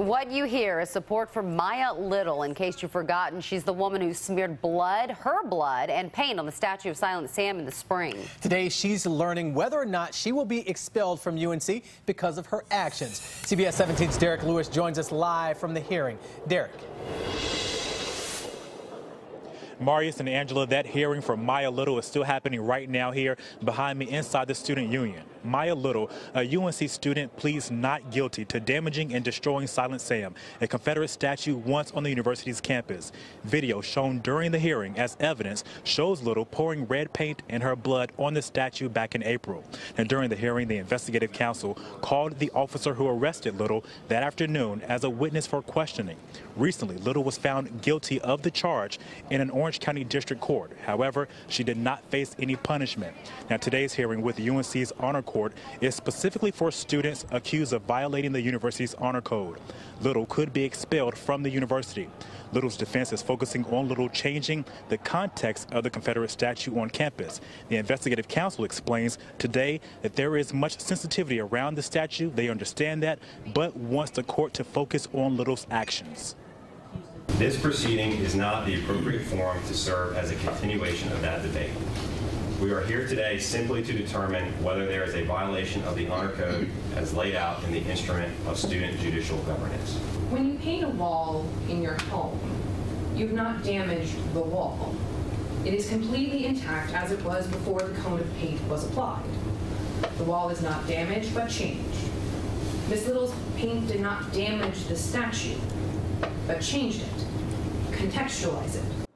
What you hear is support for Maya Little. In case you've forgotten, she's the woman who smeared blood, her blood, and paint on the statue of Silent Sam in the spring. Today, she's learning whether or not she will be expelled from UNC because of her actions. CBS 17's Derek Lewis joins us live from the hearing. Derek. Marius and Angela, that hearing for Maya Little is still happening right now here behind me inside the student union. Maya Little, a UNC student, pleads not guilty to damaging and destroying Silent Sam, a Confederate statue once on the university's campus. Video shown during the hearing as evidence shows Little pouring red paint and her blood on the statue back in April. And during the hearing, the investigative counsel called the officer who arrested Little that afternoon as a witness for questioning. Recently, Little was found guilty of the charge in an Orange County District Court. However, she did not face any punishment. Now, today's hearing with UNC's Honor Court is specifically for students accused of violating the university's honor code. Little could be expelled from the university. Little's defense is focusing on Little changing the context of the Confederate statue on campus. The investigative counsel explains today that there is much sensitivity around the statue. They understand that, but wants the court to focus on Little's actions. This proceeding is not the appropriate forum to serve as a continuation of that debate. We are here today simply to determine whether there is a violation of the Honor Code as laid out in the instrument of student judicial governance. When you paint a wall in your home, you've not damaged the wall. It is completely intact as it was before the coat of paint was applied. The wall is not damaged but changed. Miss Little's paint did not damage the statue, but changed it, contextualize it.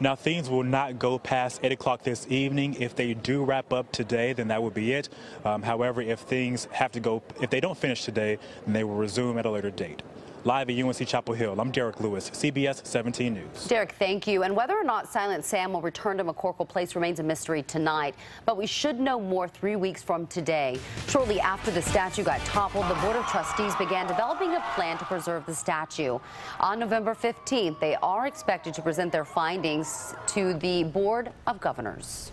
Now, things will not go past 8 o'clock this evening. If they do wrap up today, then that would be it. Um, however, if things have to go, if they don't finish today, then they will resume at a later date. Live at UNC Chapel Hill, I'm Derek Lewis, CBS 17 News. Derek, thank you. And whether or not Silent Sam will return to McCorkle Place remains a mystery tonight, but we should know more three weeks from today. Shortly after the statue got toppled, the Board of Trustees began developing a plan to preserve the statue. On November 15th, they are expected to present their findings to the Board of Governors.